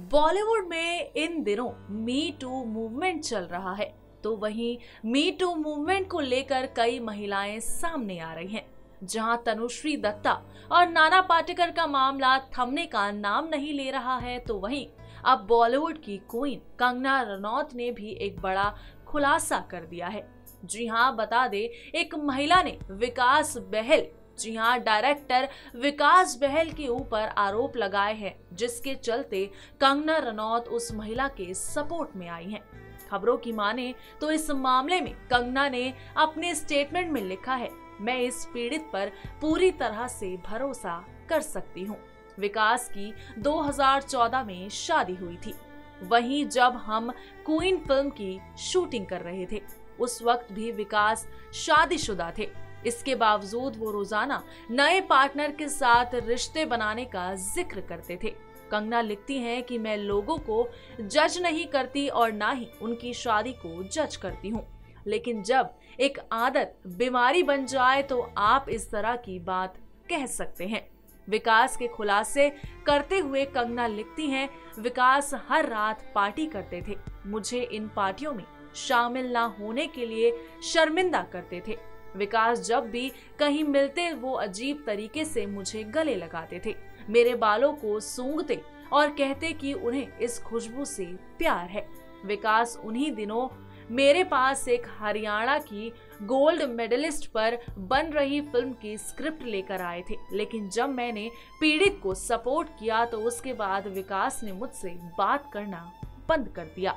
बॉलीवुड में इन दिनों मी to movement चल रहा है। तो वहीं मी टू मूवमेंट को लेकर कई महिलाएँ सामने आ रही हैं, जहाँ तनुश्री दत्ता और नाना पाटेकर का मामला थमने का नाम नहीं ले रहा है। तो वहीं अब बॉलीवुड की क्वीन कंगना रनौत ने भी एक बड़ा खुलासा कर दिया है। जी हाँ बता दे, एक महिला ने विकास बहल जी हाँ डायरेक्टर विकास बहल के ऊपर आरोप लगाए हैं, जिसके चलते कंगना रनौत उस महिला के सपोर्ट में आई हैं। खबरों की माने तो इस मामले में कंगना ने अपने स्टेटमेंट में लिखा है, मैं इस पीड़ित पर पूरी तरह से भरोसा कर सकती हूँ। विकास की 2014 में शादी हुई थी। वहीं जब हम क्वीन फ़िल्म की शूटिंग कर रहे थे, उस वक्त भी विकास शादीशुदा थे। इसके बावजूद वो रोज़ाना नए पार्टनर के साथ रिश्ते बनाने का ज़िक्र करते थे। कंगना लिखती हैं कि मैं लोगों को जज नहीं करती और ना ही उनकी शादी को जज करती हूँ। लेकिन जब एक आदत बीमारी बन जाए तो आप इस तरह की बात कह सकते हैं। विकास के खुलासे करते हुए कंगना लिखती हैं, विकास हर रात पार्टी करते थे। मुझे इन पार्टियों में शामिल ना होने के लिए शर्मिंदा करते थे। विकास जब भी कहीं मिलते, वो अजीब तरीके से मुझे गले लगाते थे। मेरे बालों को सूंघते और कहते कि उन्हें इस खुशबू से प्यार है। विकास उन्हीं दिनों मेरे पास एक हरियाणा की गोल्ड मेडलिस्ट पर बन रही फ़िल्म की स्क्रिप्ट लेकर आए थे। लेकिन जब मैंने पीड़ित को सपोर्ट किया तो उसके बाद विकास ने मुझसे बात करना बंद कर दिया।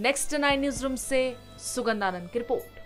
नेक्स्ट नाइन न्यूज़ रूम से सुगंधानंद की रिपोर्ट।